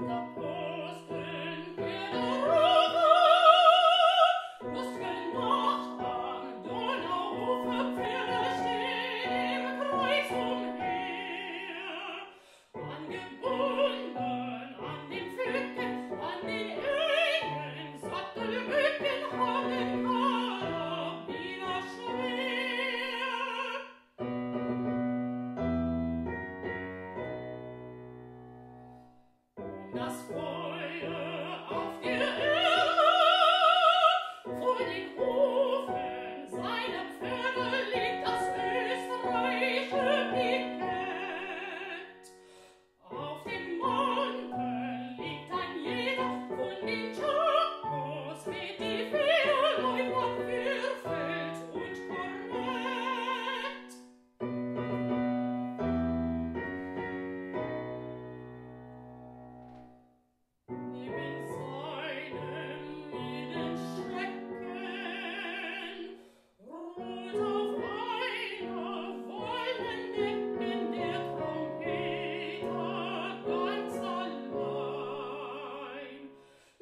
up. Das Feuer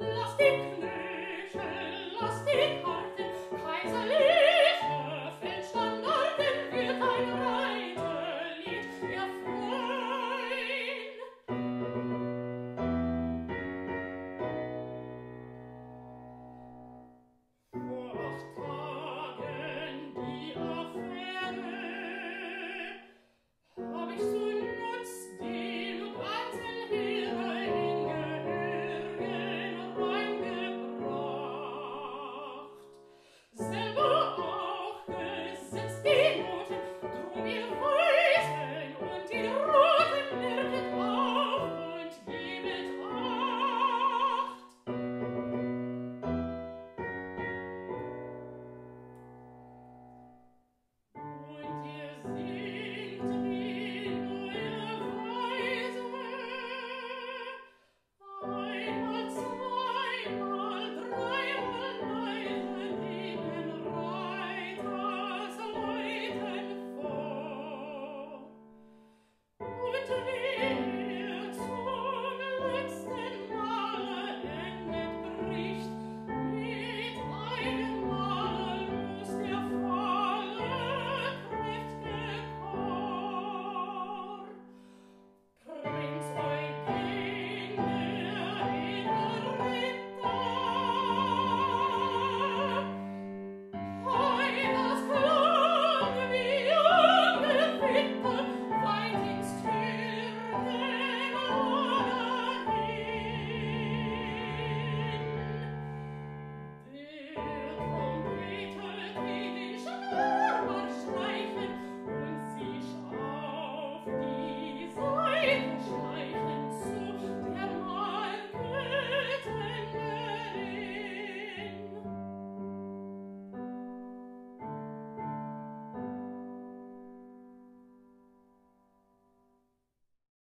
Lost